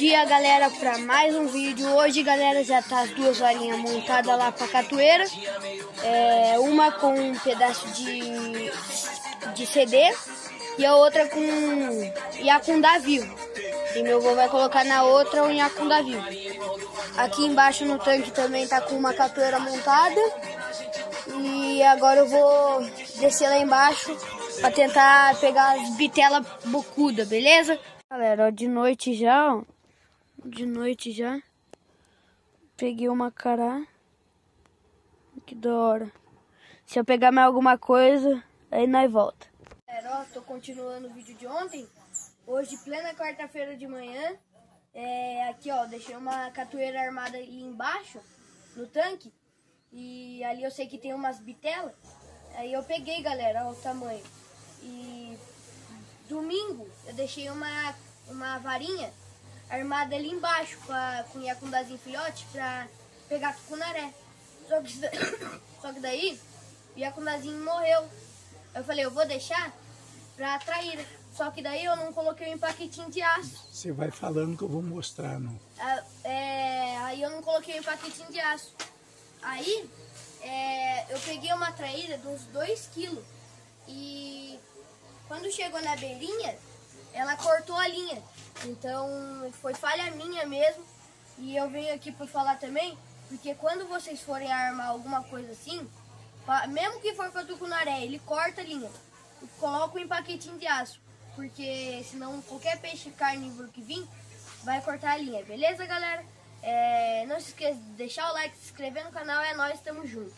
dia, galera, para mais um vídeo. Hoje, galera, já tá as duas varinhas montadas lá pra catoeira. É, uma com um pedaço de, de CD e a outra com Iacundá vivo. E meu avô vai colocar na outra o Iacundá vivo. Aqui embaixo no tanque também tá com uma catoeira montada. E agora eu vou descer lá embaixo para tentar pegar as bitelas bocuda, beleza? Galera, ó, de noite já, ó. De noite já. Peguei uma cará. Que da hora. Se eu pegar mais alguma coisa, aí nós volta. Galera, tô continuando o vídeo de ontem. Hoje, plena quarta-feira de manhã. É, aqui, ó, deixei uma catoeira armada ali embaixo, no tanque. E ali eu sei que tem umas bitelas. Aí eu peguei, galera, ó, o tamanho. E domingo eu deixei uma, uma varinha armada ali embaixo pra, com Yakundazinho filhote pra pegar tucunaré. Só que, só que daí o Yakundazinho morreu. Eu falei, eu vou deixar pra atrair. Só que daí eu não coloquei o empaquetinho de aço. Você vai falando que eu vou mostrar, não? Ah, é, aí eu não coloquei o empaquetinho de aço. Aí é, eu peguei uma traíra de uns 2 quilos. E quando chegou na beirinha, ela cortou a linha. Então foi falha minha mesmo. E eu venho aqui para falar também, porque quando vocês forem armar alguma coisa assim, mesmo que for para tucunaré, ele corta a linha. Coloca o empaquetinho de aço. Porque senão qualquer peixe carnívoro que vir vai cortar a linha, beleza galera? É, não se esqueça de deixar o like, se inscrever no canal, é nós, tamo junto.